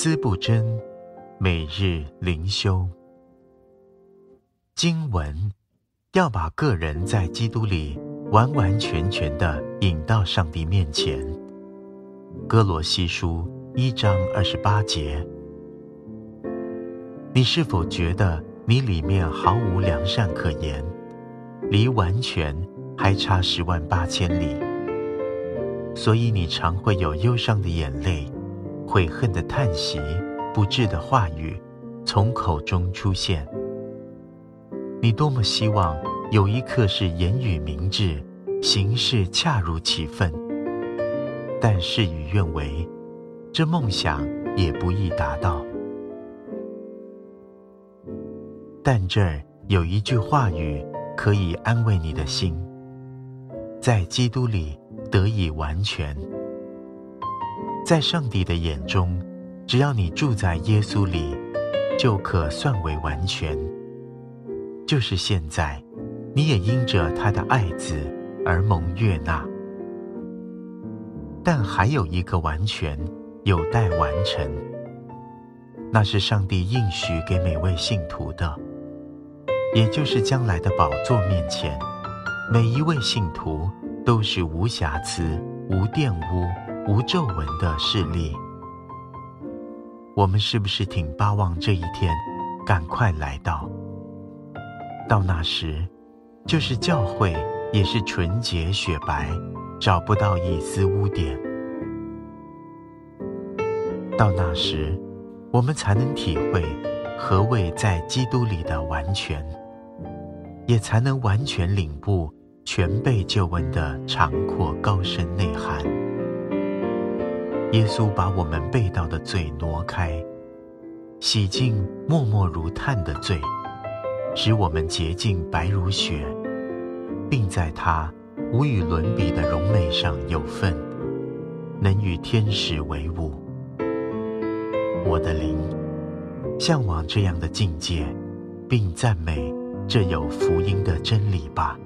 思不真，每日灵修。经文要把个人在基督里完完全全的引到上帝面前。哥罗西书一章二十八节，你是否觉得你里面毫无良善可言，离完全还差十万八千里？所以你常会有忧伤的眼泪。悔恨的叹息，不智的话语，从口中出现。你多么希望有一刻是言语明智，行事恰如其分。但事与愿违，这梦想也不易达到。但这儿有一句话语可以安慰你的心：在基督里得以完全。在上帝的眼中，只要你住在耶稣里，就可算为完全。就是现在，你也因着他的爱子而蒙悦纳。但还有一个完全有待完成，那是上帝应许给每位信徒的，也就是将来的宝座面前，每一位信徒都是无瑕疵、无玷污。无皱纹的视力，我们是不是挺巴望这一天赶快来到？到那时，就是教会也是纯洁雪白，找不到一丝污点。到那时，我们才能体会何谓在基督里的完全，也才能完全领悟全被救恩的长阔高深内涵。耶稣把我们背道的罪挪开，洗净默默如炭的罪，使我们洁净白如雪，并在他无与伦比的荣美上有份，能与天使为伍。我的灵向往这样的境界，并赞美这有福音的真理吧。